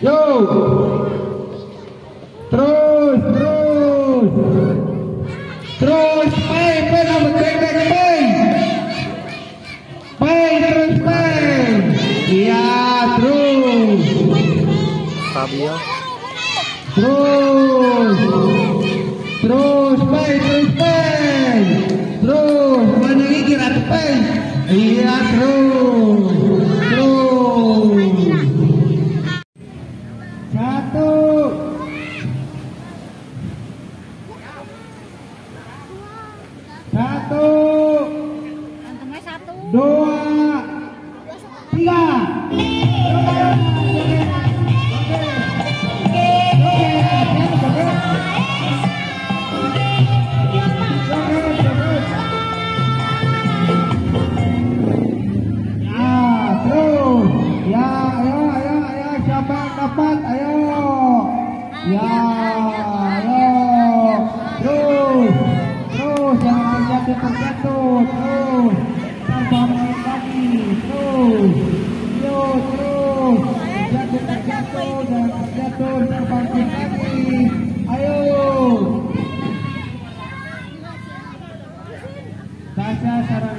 Yo. Terus terus. Terus Iya terus. Fabio. Terus. Terus pai terus pai. Terus mana lagi ratu pai. Iya terus. Terus. Satu. Satu. Satu. Dua empat ayo. Ya ayo. Terus terus jangan terjatuh terus. Tanpa menit lagi. Terus yo terus. Jatuh terjatuh jangan terjatuh ayo. Sarang